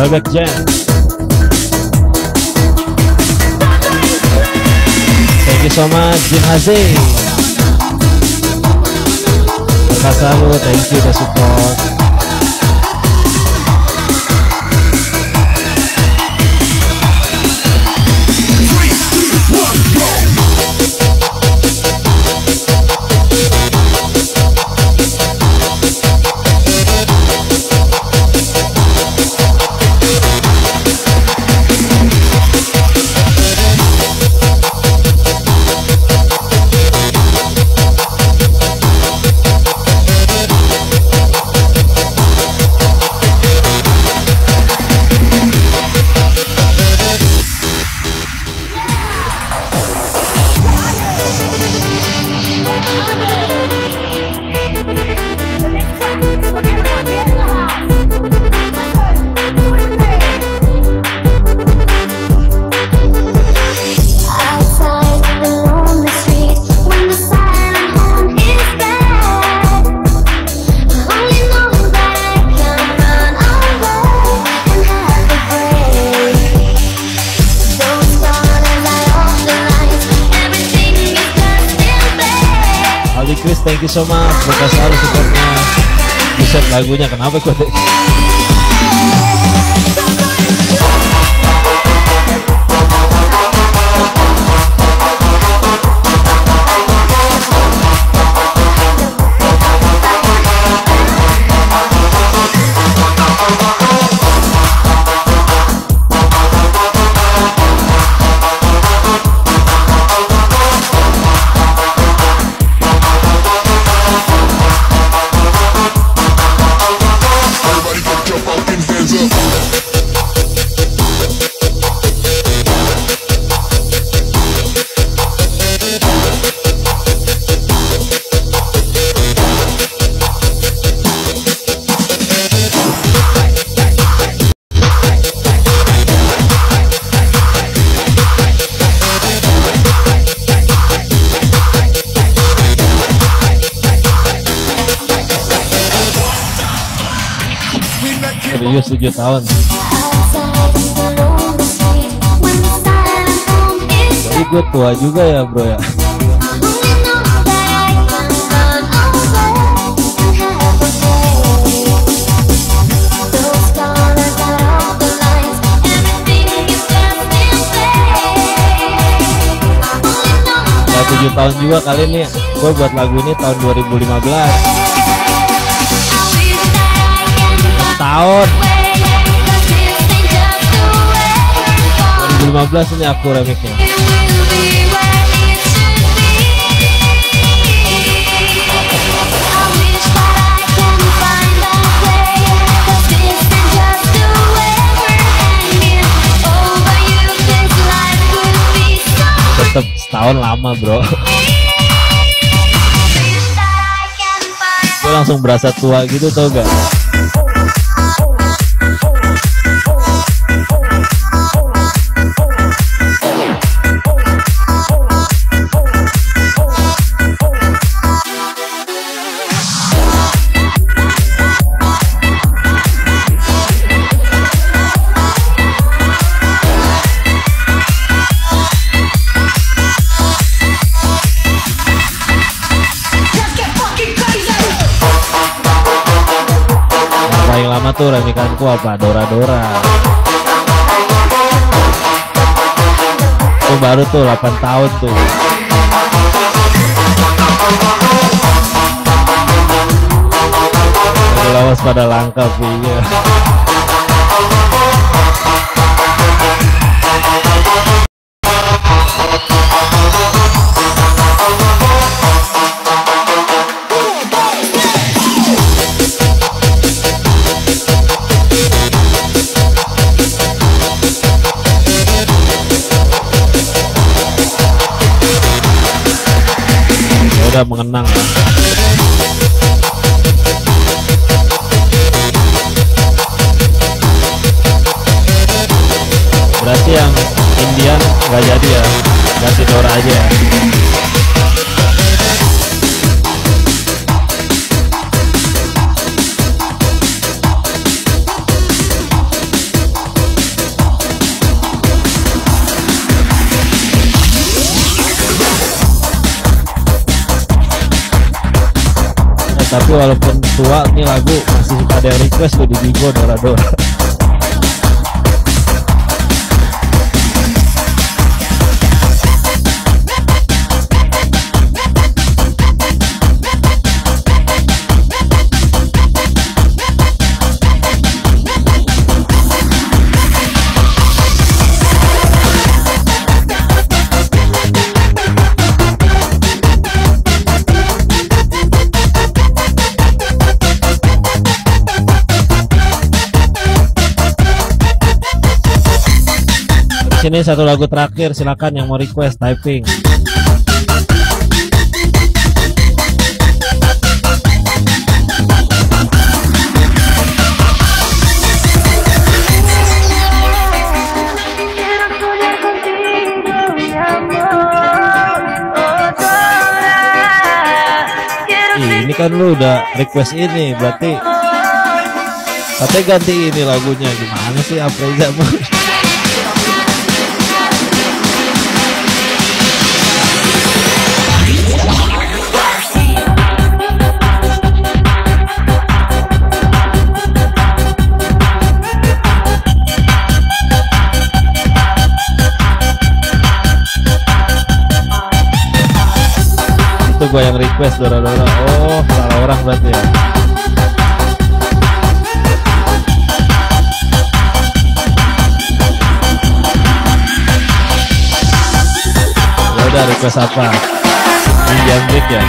Bebek Jam. Thank you so much, Jin Hazi. Terima selalu, thank you udah support. Thank you so much. Bekas selalu supportnya. Buset lagunya kenapa gue 7 tahun. Jadi gue tua juga ya bro ya? 7 tahun juga kali ini. Gue buat lagu ini tahun 2015 tahun 2015 ini aku remixnya. Tetap setahun lama bro. Gue langsung berasa tua gitu tau gak tuh remikanku apa Dora Dora itu baru tuh 8 tahun tuh. Lawas pada langka iya udah mengenang. Berarti yang Indian nggak jadi ya? Ganti Dora aja ya walaupun tua nih lagu masih ada request tuh di Bigo Dora Dora sini satu lagu terakhir silakan yang mau request typing. Ini kan lu udah request ini berarti katanya ganti ini lagunya gimana sih Apreza gue yang request Dora Dora oh salah orang berarti ya. Ya udah request apa? Indian Break ya?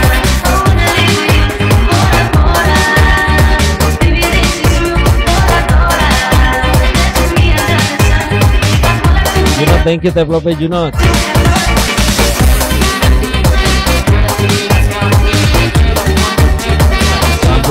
Junot thank you Teplope Junot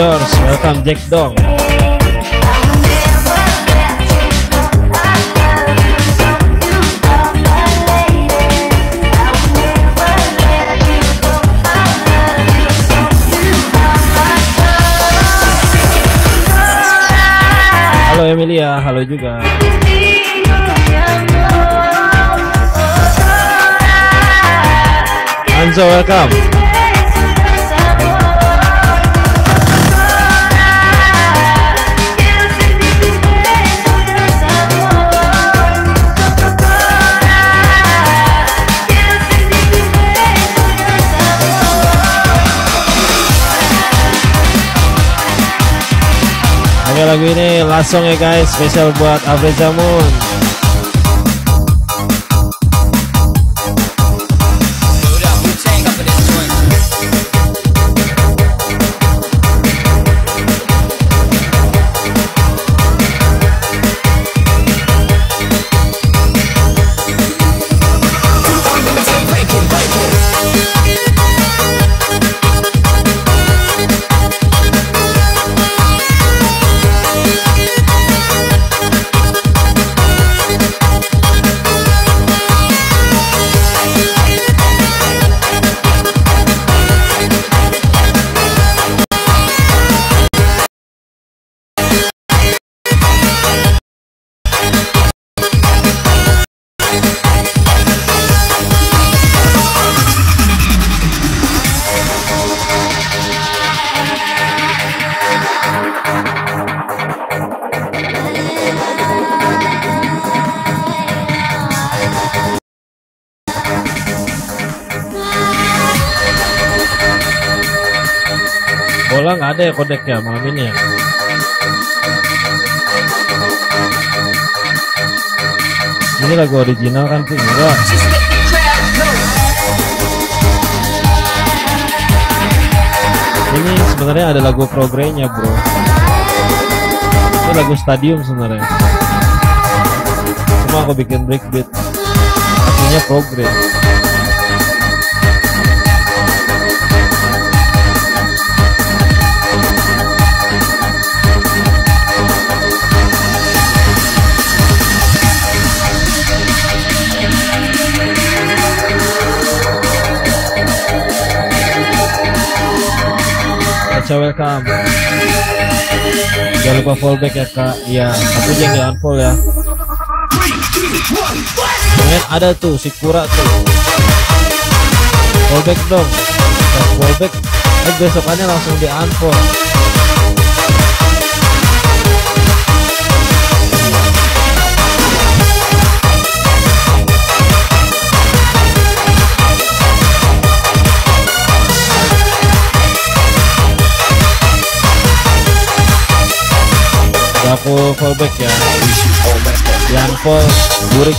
George, welcome Jack Dong. Halo Emilia, halo juga. Anzo, welcome lagu ini langsung ya guys spesial buat Moon ada ya kodeknya malam ini ya. Ini lagu original kan sih enggak? Ini sebenarnya ada lagu progrenya bro. Ini lagu stadium sebenarnya. Cuma aku bikin breakbeat. Artinya progress. Aca welcome. Jangan lupa fallback ya kak. Iya Tapi jangan di ya. Kemudian ada tuh si Kura tuh. Fallback dong. Nah, Fallback Eh besokannya langsung di unfollow aku fallback ya. Yang fall Burik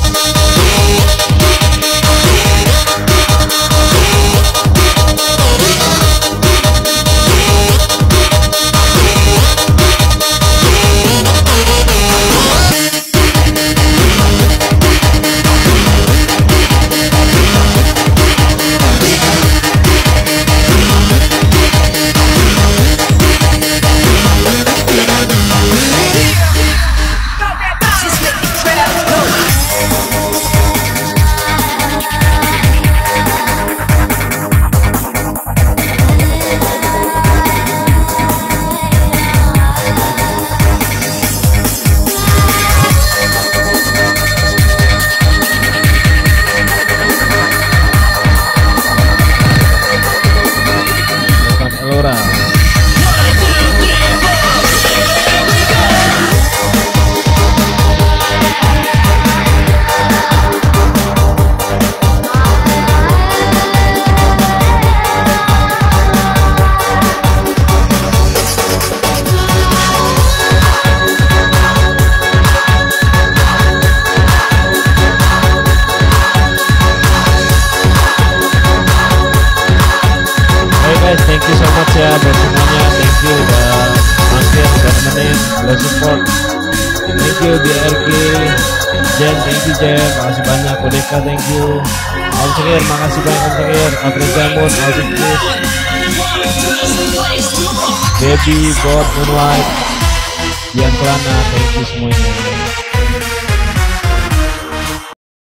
you BRG, Jen, thank you Jen, makasih banyak. Kodeka, thank you. Om Cengir, makasih banyak Om Cengir. Alfred Jamun, Alvin Chris, Baby, God, Moonlight, Dian Kelana, thank you semuanya.